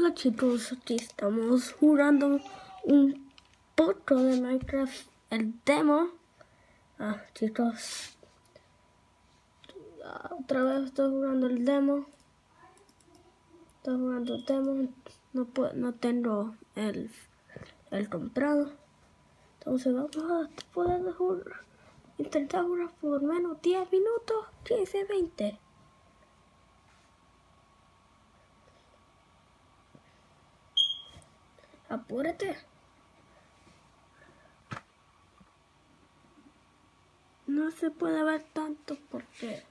Hola chicos, aquí estamos jugando un poco de Minecraft, el demo. Ah, chicos, otra vez estoy jugando el demo. Estoy jugando el demo, no, puedo, no tengo el, el comprado. Entonces vamos a poder jugar, intentar jugar por menos 10 minutos, 15, 20. Apúrate. No se puede ver tanto porque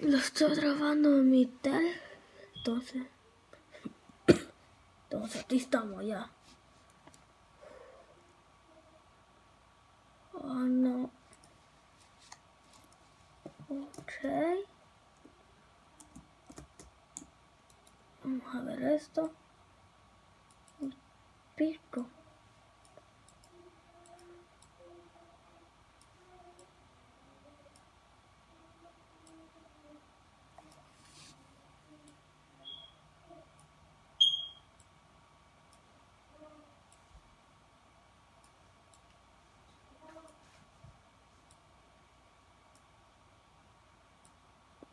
lo estoy grabando en mi tel. Entonces, entonces aquí estamos ya. Oh no. Ok. Vamos a ver esto pico.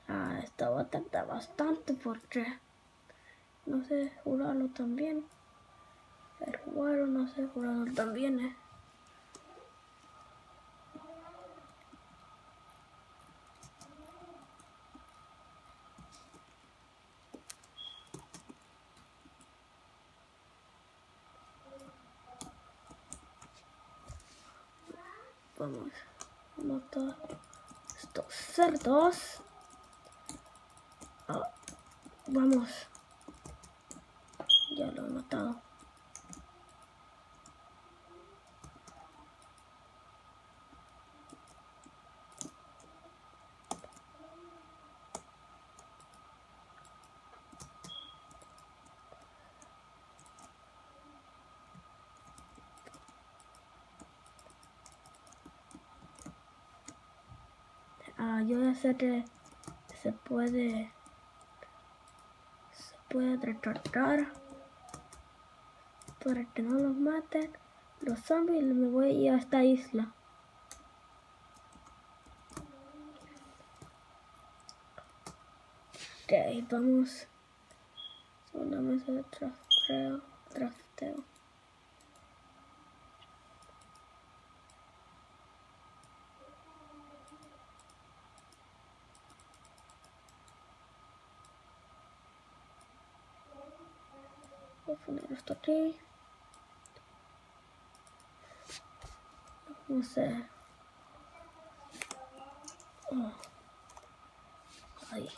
Ah, esta va bastante porque no sé jurarlo también. El jugador no sé, jugador también, eh. Vamos a matar estos cerdos. Ah, vamos. Ya lo he matado. Sé que se puede se puede retratar para que no los maten los zombies me voy a ir a esta isla. Ok vamos. Una mesa de trasteo poner esto aquí. No sé. Oh. Ahí.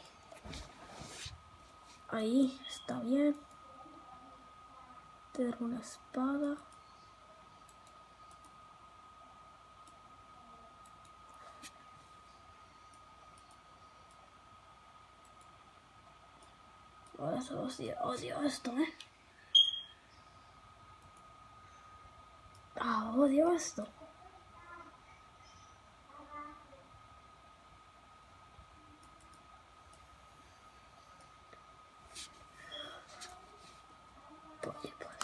Ahí está bien. Tener una espada. Oh, eso odio, odio esto, eh. Ah, odio esto. Oye, pues.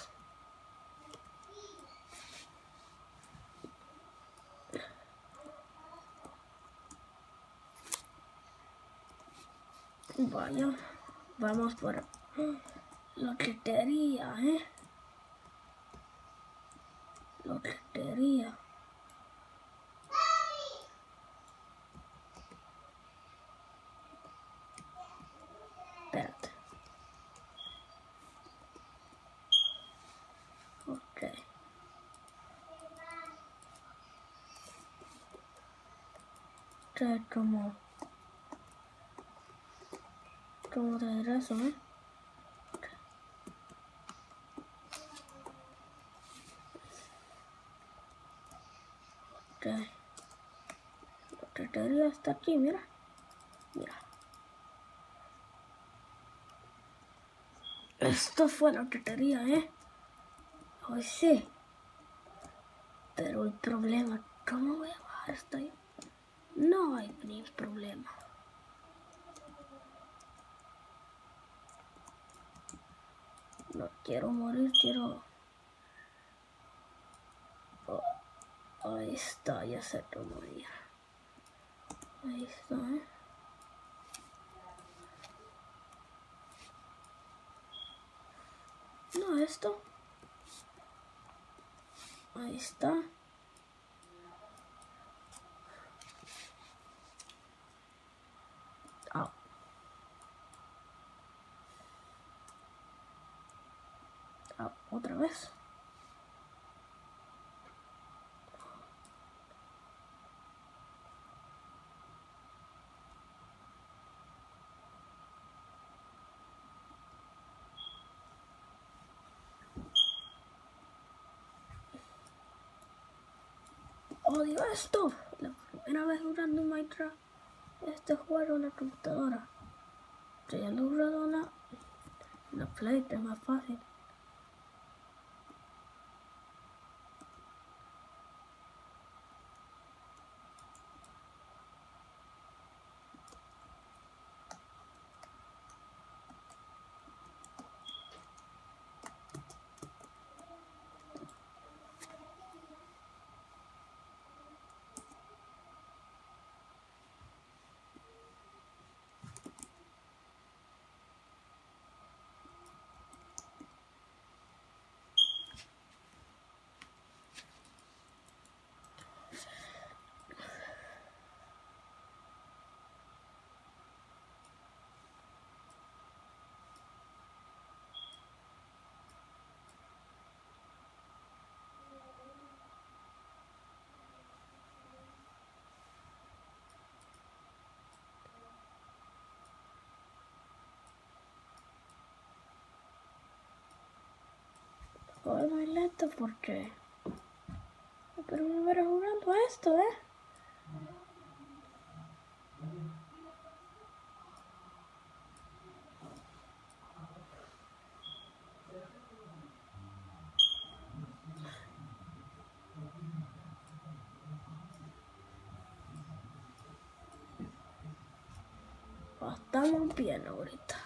Vaya, vamos por la quería, ¿eh? Trae como... Como de regreso, ¿eh? La tetería está aquí, mira. Mira. Esto fue la tetería, ¿eh? Hoy sí. Pero el problema, ¿cómo voy a bajar esto? No hay ni problema. No quiero morir, quiero... Oh, ahí está, ya se lo morir. Ahí está, ¿eh? No, esto. Ahí está. Ah. Ah, odio esto. La primera vez jugando Minecraft este juego en la computadora. Si ya lo he jugado en la, en la Play, es más fácil. Es muy lento porque... Pero me veré jugando a esto, ¿eh? Estamos bien ahorita.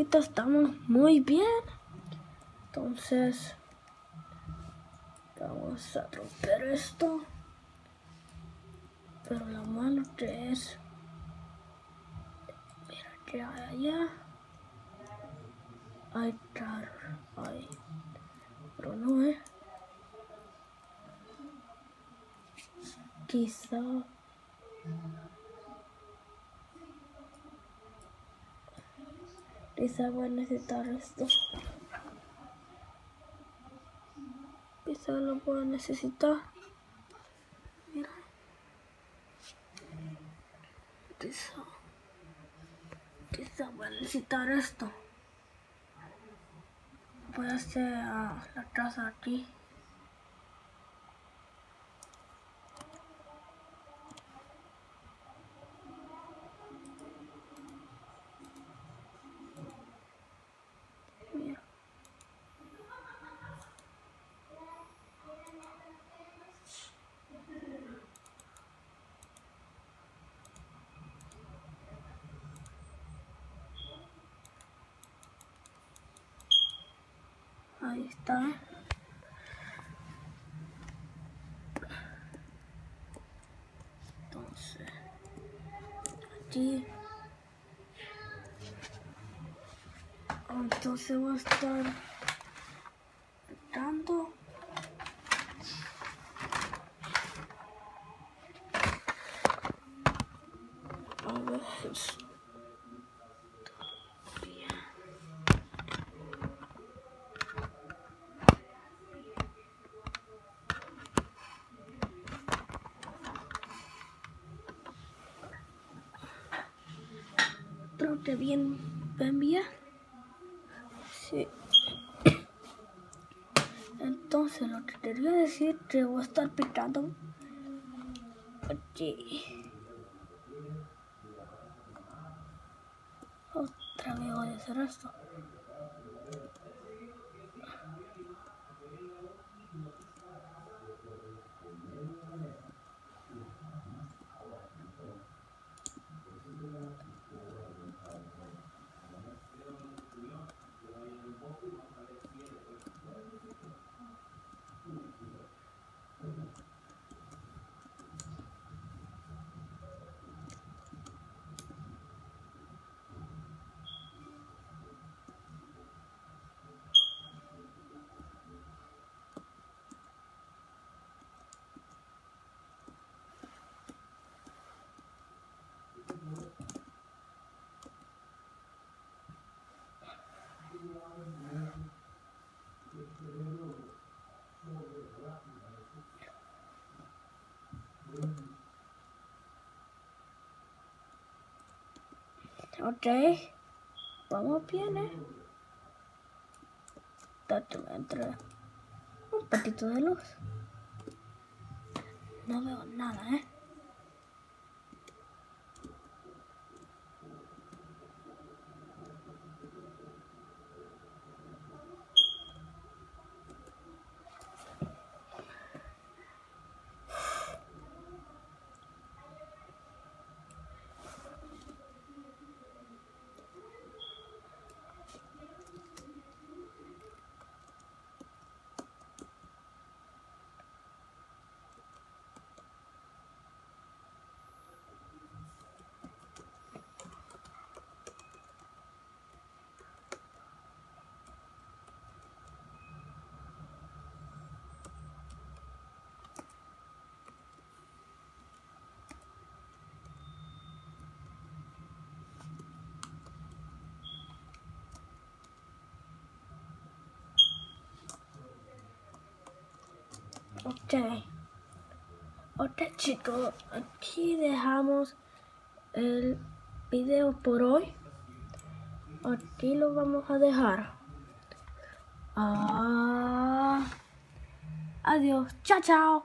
Estamos muy bien. Entonces, vamos a romper esto. Pero la mano que es, mira que allá, hay tar, hay, pero no es. Quizá Quizá voy a necesitar esto. Quizá lo puedo necesitar. Mira. Quizá. Quizá voy a necesitar esto. Voy a hacer la casa aquí. Ahí está. Entonces, aquí. Entonces voy a estar dando. A ver. Creo que bien, bien. Sí. Entonces lo que quería decir que voy a estar picando aquí. Otra vez voy a hacer esto. Ok. Vamos bien, ¿eh? Tanto me entra un poquito de luz. No veo nada, ¿eh? Ok. Ok chicos, aquí dejamos el video por hoy. Aquí lo vamos a dejar. Ah, adiós. Chao, chao.